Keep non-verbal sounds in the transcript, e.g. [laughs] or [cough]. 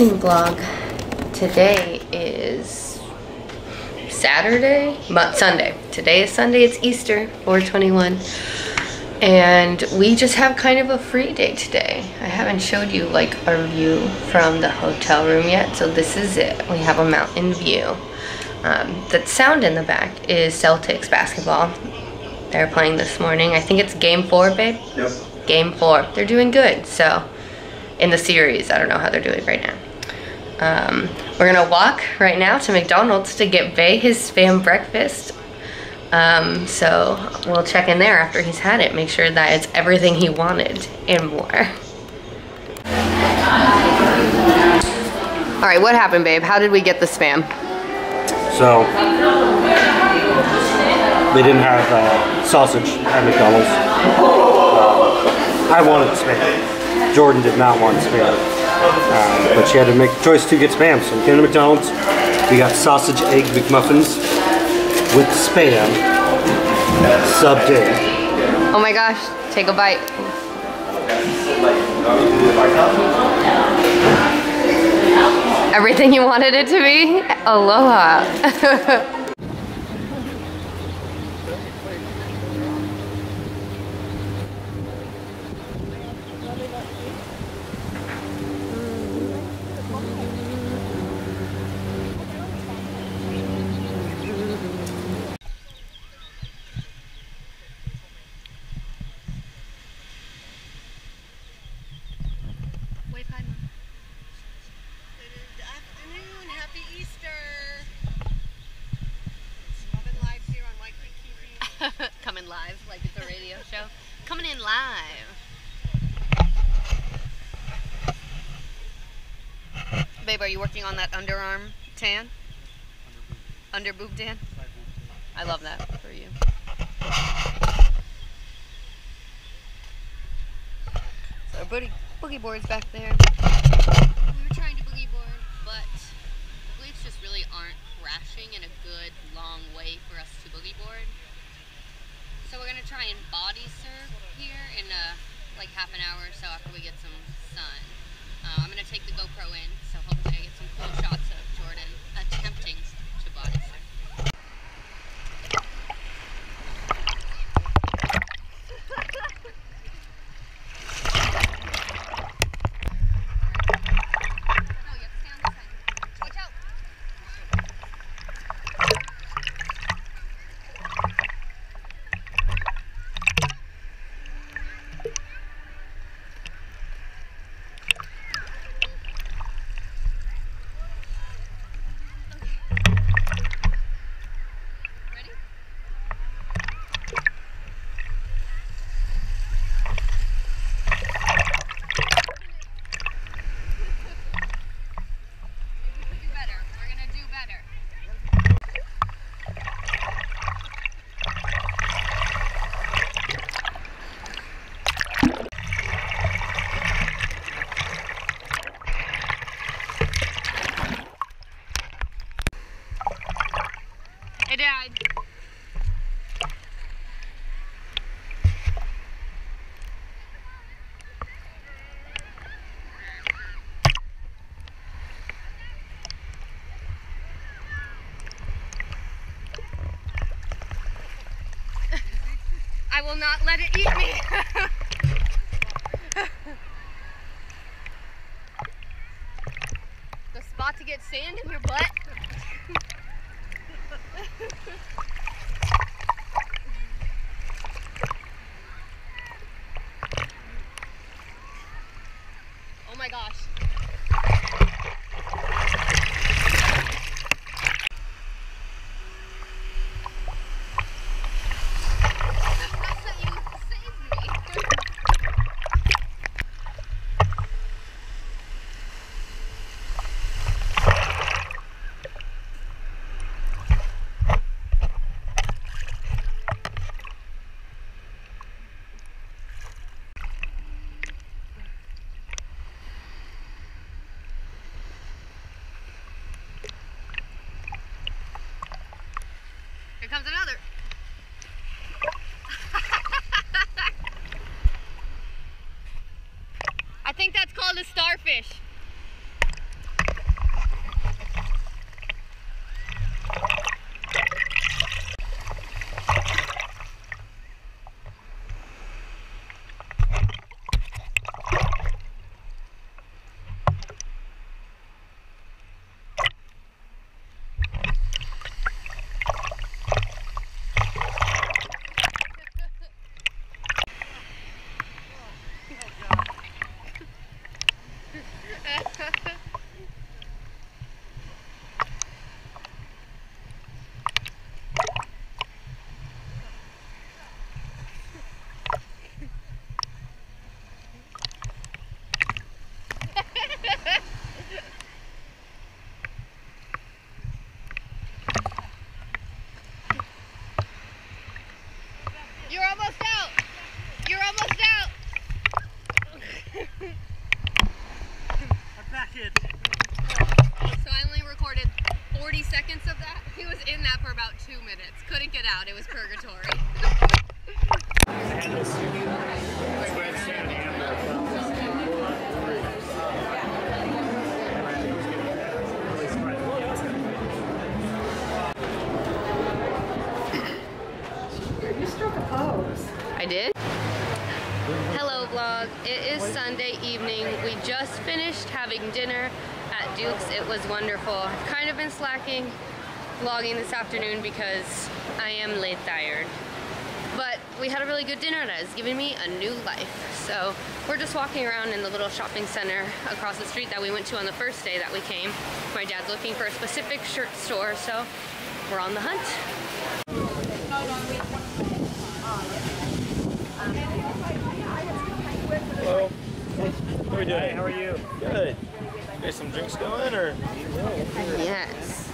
morning vlog. Today is Saturday, but Sunday. Today is Sunday, it's Easter, 421. And we just have kind of a free day today. I haven't showed you like our view from the hotel room yet, so this is it. We have a mountain view. Um, the sound in the back is Celtics basketball. They're playing this morning. I think it's game four, babe? Yep. Game four. They're doing good, so in the series. I don't know how they're doing right now. Um, we're gonna walk right now to McDonald's to get Bay his spam breakfast. Um, so we'll check in there after he's had it, make sure that it's everything he wanted and more. All right, what happened, babe? How did we get the spam? So they didn't have uh, sausage at McDonald's. Uh, I wanted spam. Jordon did not want spam, um, but she had to make a choice to get spam. So we came to McDonald's. We got sausage egg McMuffins with spam subbed in. Oh my gosh, take a bite. Everything you wanted it to be? Aloha. [laughs] Wave hi, Mom. Good afternoon. Happy Easter. Coming live here on Waikiki TV. Coming live like it's a radio show. Coming in live. Babe, are you working on that underarm tan? Under boob tan? I love that for you. So our boogie, boogie board's back there. We were trying to boogie board, but the blades just really aren't crashing in a good long way for us to boogie board. So we're gonna try and body surf here in uh, like half an hour or so after we get some sun. Uh, I'm gonna take the GoPro in, so hopefully I get some cool shots of Jordon attempting to body surf. No, you have to stay on this side. Watch out! Ready? We can do better. We're gonna do better. Hey, Dad. I will not let it eat me. [laughs] the spot to get sand in your butt. [laughs] Oh my gosh. That's that you saved me. Here comes another. I So I only recorded 40 seconds of that. He was in that for about two minutes. Couldn't get out. It was purgatory. I did? Hello vlog. It is Sunday evening. We just finished having dinner at Duke's. It was wonderful. I've kind of been slacking vlogging this afternoon because I am late tired. But we had a really good dinner and it's given me a new life. So we're just walking around in the little shopping center across the street that we went to on the first day that we came. My dad's looking for a specific shirt store, so we're on the hunt. Hello. How are we how are you? Good. Got some drinks going or? Yes.